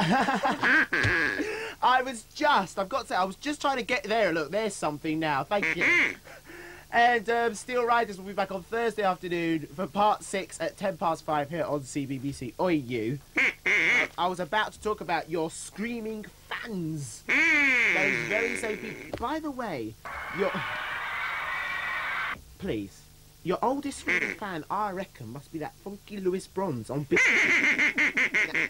I was just, I've got to say, I was just trying to get there. Look, there's something now. Thank you. And um, Steel Riders will be back on Thursday afternoon for part six at 10 past five here on CBBC. Oi, you. I was about to talk about your screaming fans. Those very same people. By the way, your. Please. Your oldest screaming hmm. fan, I reckon, must be that funky Lewis Bronze on Big.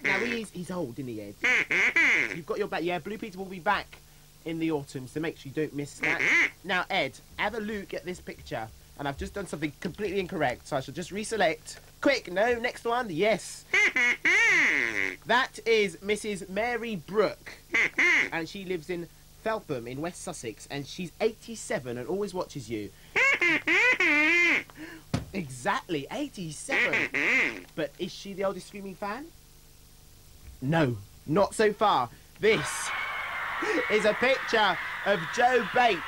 now, he's, he's old, isn't he, Edd? Hmm. You've got your back. Yeah, Blue Peter will be back in the autumn, so make sure you don't miss that. Hmm. Now, Edd, have a look at this picture. And I've just done something completely incorrect, so I shall just reselect. Quick, no, next one, yes. That is Mrs. Mary Brooke. And she lives in Felpham in West Sussex, and she's 87 and always watches you. Exactly, 87. Mm-hmm. But is she the oldest screaming fan? No, not so far. This is a picture of Joe Bates.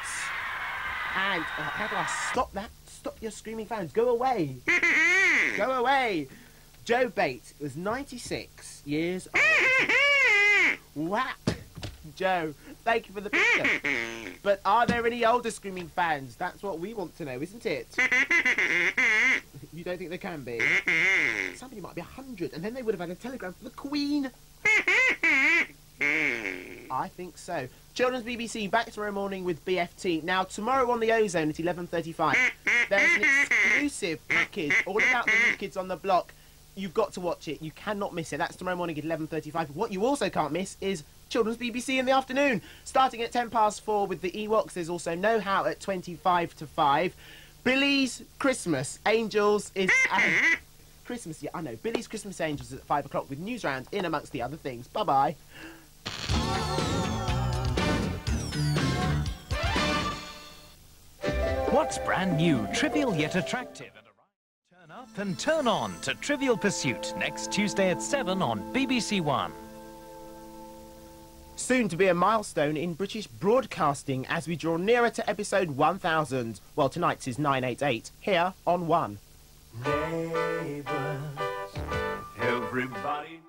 And oh, how do I stop that? Stop your screaming fans. Go away. Mm-hmm. Go away. Joe Bates was 96 years old. Mm-hmm. Whap. Joe, thank you for the picture. But are there any older screaming fans? That's what we want to know, isn't it? You don't think there can be? Somebody might be 100, and then they would have had a telegram for the Queen. I think so. Children's BBC back tomorrow morning with BFT. Now tomorrow on the O-Zone at 11:35. There's an exclusive package all about the new kids on the block. You've got to watch it. You cannot miss it. That's tomorrow morning at 11:35. What you also can't miss is Children's BBC in the afternoon, starting at 10 past 4 with the Ewoks. There's also Know How at 25 to 5. Billy's Christmas Angels is at Christmas. Yeah, I know. Billy's Christmas Angels is at 5 o'clock with Newsround in amongst the other things. Bye bye. What's brand new, trivial yet attractive? Turn up and turn on to Trivial Pursuit next Tuesday at 7 on BBC One. Soon to be a milestone in British broadcasting as we draw nearer to episode 1000. Well, tonight's is 988, here on 1. Neighbors, everybody